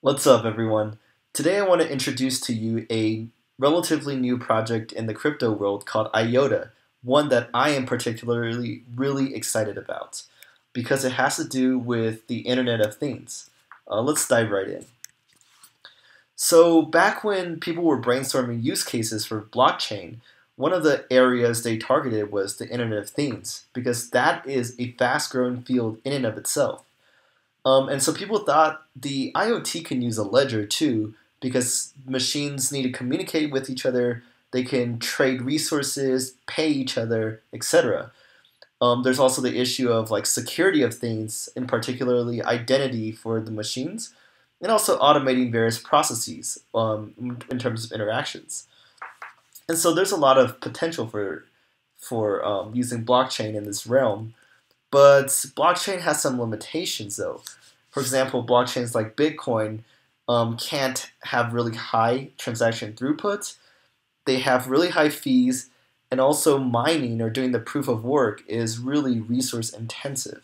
What's up, everyone? Today I want to introduce to you a relatively new project in the crypto world called IOTA, one that I am particularly really excited about because it has to do with the Internet of Things. Uh, let's dive right in. So, back when people were brainstorming use cases for blockchain, one of the areas they targeted was the Internet of Things because that is a fast growing field in and of itself. Um, and so people thought the IoT can use a ledger too because machines need to communicate with each other, they can trade resources, pay each other, etc. Um, there's also the issue of like security of things, and particularly identity for the machines, and also automating various processes um, in terms of interactions. And so there's a lot of potential for for um, using blockchain in this realm, but blockchain has some limitations though. For example, blockchains like Bitcoin um, can't have really high transaction throughput. They have really high fees, and also mining or doing the proof of work is really resource intensive.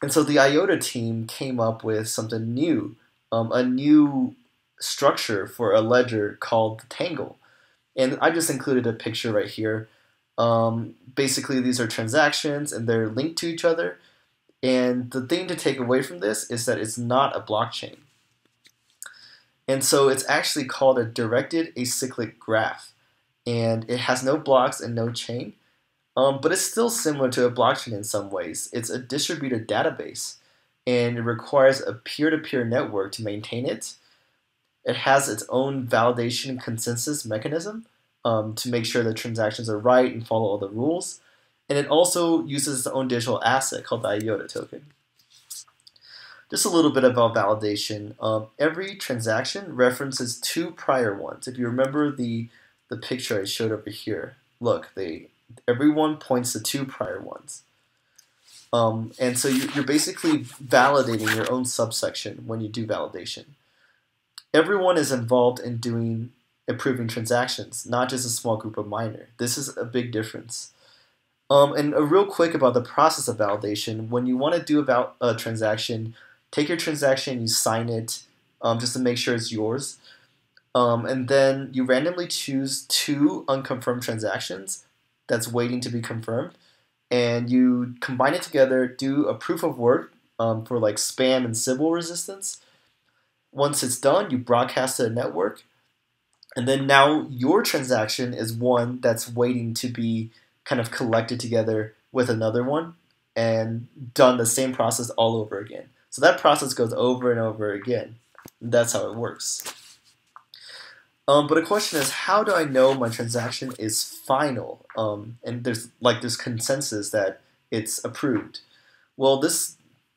And so the IOTA team came up with something new, um, a new structure for a ledger called the Tangle. And I just included a picture right here. Um, basically, these are transactions and they're linked to each other. And the thing to take away from this is that it's not a blockchain. And so it's actually called a directed acyclic graph. And it has no blocks and no chain. Um, but it's still similar to a blockchain in some ways. It's a distributed database and it requires a peer to peer network to maintain it. It has its own validation consensus mechanism um, to make sure the transactions are right and follow all the rules. And it also uses its own digital asset called the IOTA token. Just a little bit about validation. Um, every transaction references two prior ones. If you remember the, the picture I showed over here, look, they everyone points to two prior ones. Um, and so you, you're basically validating your own subsection when you do validation. Everyone is involved in doing approving transactions, not just a small group of miners. This is a big difference. Um, and a real quick about the process of validation. When you want to do about a transaction, take your transaction, you sign it, um, just to make sure it's yours, um, and then you randomly choose two unconfirmed transactions that's waiting to be confirmed, and you combine it together, do a proof of work um, for like spam and Sybil resistance. Once it's done, you broadcast to the network, and then now your transaction is one that's waiting to be kind of collected together with another one and done the same process all over again. So that process goes over and over again. That's how it works. Um, but the question is, how do I know my transaction is final? Um, and there's like there's consensus that it's approved. Well, this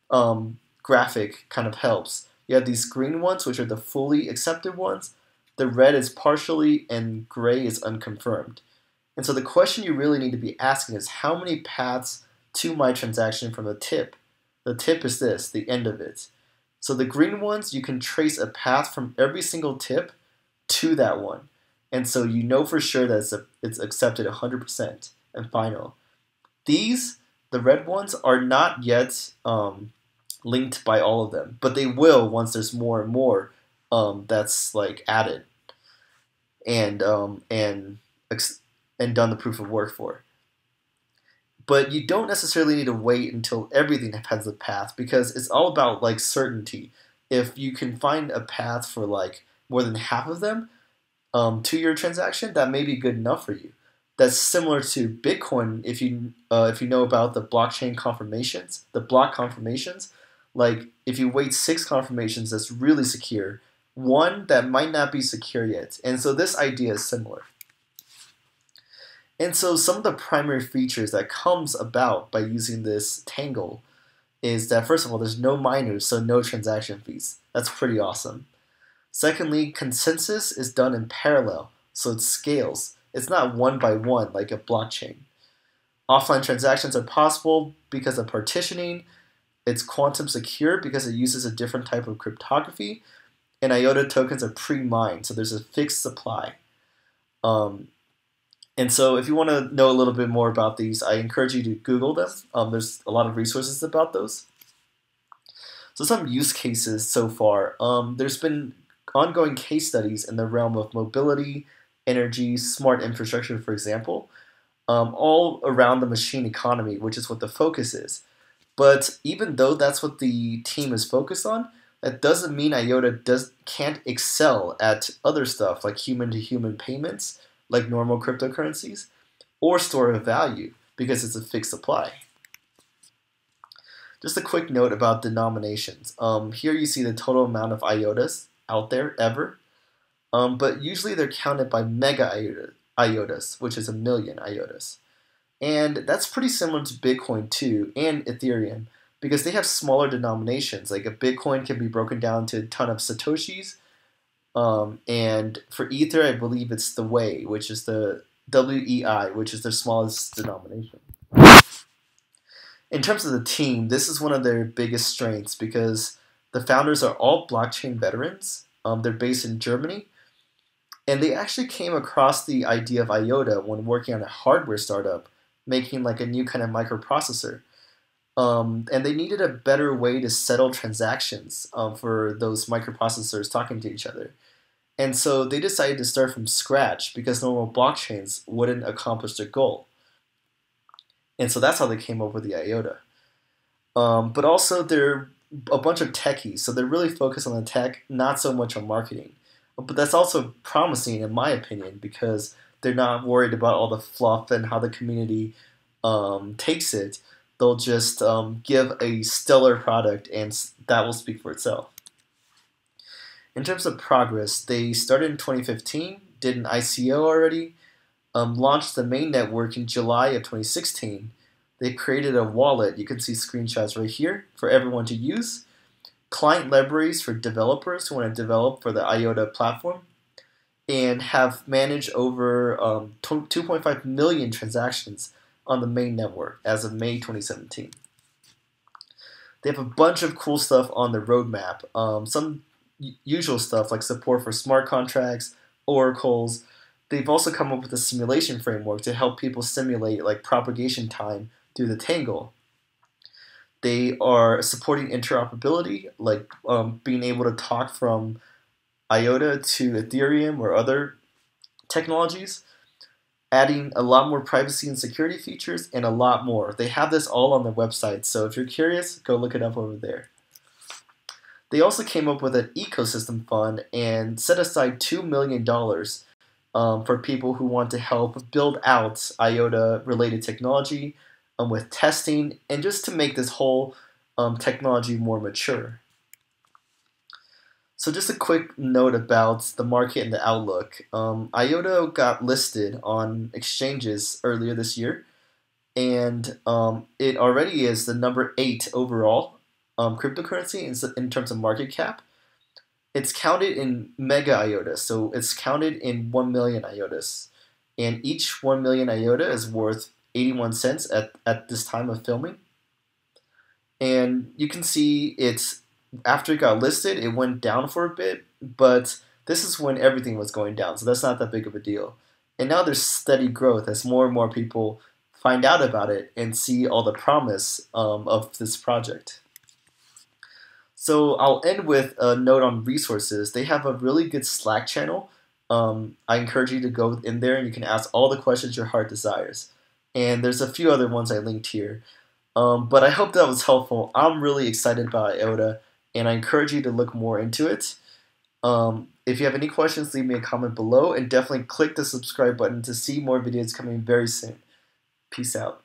um, graphic kind of helps. You have these green ones, which are the fully accepted ones. The red is partially, and gray is unconfirmed. And so the question you really need to be asking is how many paths to my transaction from the tip? The tip is this, the end of it. So the green ones, you can trace a path from every single tip to that one. And so you know for sure that it's, a, it's accepted 100% and final. These, the red ones, are not yet um, linked by all of them, but they will once there's more and more um, that's like added and um, and and done the proof of work for. But you don't necessarily need to wait until everything has a path because it's all about like certainty. If you can find a path for like more than half of them um, to your transaction, that may be good enough for you. That's similar to Bitcoin. If you uh, if you know about the blockchain confirmations, the block confirmations, like if you wait six confirmations, that's really secure. One that might not be secure yet, and so this idea is similar. And so some of the primary features that comes about by using this tangle is that first of all, there's no miners, so no transaction fees. That's pretty awesome. Secondly, consensus is done in parallel, so it scales. It's not one by one like a blockchain. Offline transactions are possible because of partitioning. It's quantum secure because it uses a different type of cryptography. And IOTA tokens are pre-mined, so there's a fixed supply. Um, and so, if you want to know a little bit more about these, I encourage you to Google them. Um, there's a lot of resources about those. So some use cases so far. Um, there's been ongoing case studies in the realm of mobility, energy, smart infrastructure, for example, um, all around the machine economy, which is what the focus is. But even though that's what the team is focused on, that doesn't mean IOTA does can't excel at other stuff like human-to-human payments, like normal cryptocurrencies, or store of value because it's a fixed supply. Just a quick note about denominations. Um, here you see the total amount of IOTAs out there ever, um, but usually they're counted by mega IOTA, IOTAs, which is a million IOTAs. And that's pretty similar to Bitcoin too, and Ethereum, because they have smaller denominations. Like a Bitcoin can be broken down to a ton of Satoshis, um, and for Ether, I believe it's the wei, which is the WEI, which is their smallest denomination. In terms of the team, this is one of their biggest strengths because the founders are all blockchain veterans. Um, they're based in Germany, and they actually came across the idea of IOTA when working on a hardware startup, making like a new kind of microprocessor. Um, and they needed a better way to settle transactions um, for those microprocessors talking to each other. And so they decided to start from scratch because normal blockchains wouldn't accomplish their goal. And so that's how they came up with the IOTA. Um, but also, they're a bunch of techies, so they're really focused on the tech, not so much on marketing. But that's also promising, in my opinion, because they're not worried about all the fluff and how the community um, takes it. They'll just um, give a stellar product, and that will speak for itself. In terms of progress, they started in 2015, did an ICO already, um, launched the main network in July of 2016. They created a wallet, you can see screenshots right here, for everyone to use. Client libraries for developers who want to develop for the IOTA platform. And have managed over um, 2.5 million transactions on the main network as of May 2017. They have a bunch of cool stuff on the roadmap. Um, some usual stuff like support for smart contracts, oracles. They've also come up with a simulation framework to help people simulate like propagation time through the Tangle. They are supporting interoperability, like um, being able to talk from IOTA to Ethereum or other technologies, adding a lot more privacy and security features, and a lot more. They have this all on their website, so if you're curious, go look it up over there. They also came up with an ecosystem fund and set aside $2 million um, for people who want to help build out IOTA related technology um, with testing and just to make this whole um, technology more mature. So just a quick note about the market and the outlook. Um, IOTA got listed on exchanges earlier this year, and um, it already is the number eight overall um, cryptocurrency in, in terms of market cap, it's counted in mega IOTAs. So it's counted in 1 million IOTAs. And each 1 million IOTA is worth 81 cents at, at this time of filming. And you can see it's after it got listed, it went down for a bit, but this is when everything was going down, so that's not that big of a deal. And now there's steady growth as more and more people find out about it and see all the promise um, of this project. So I'll end with a note on resources. They have a really good Slack channel. Um, I encourage you to go in there and you can ask all the questions your heart desires. And there's a few other ones I linked here. Um, but I hope that was helpful. I'm really excited about IOTA and I encourage you to look more into it. Um, if you have any questions, leave me a comment below and definitely click the subscribe button to see more videos coming very soon. Peace out.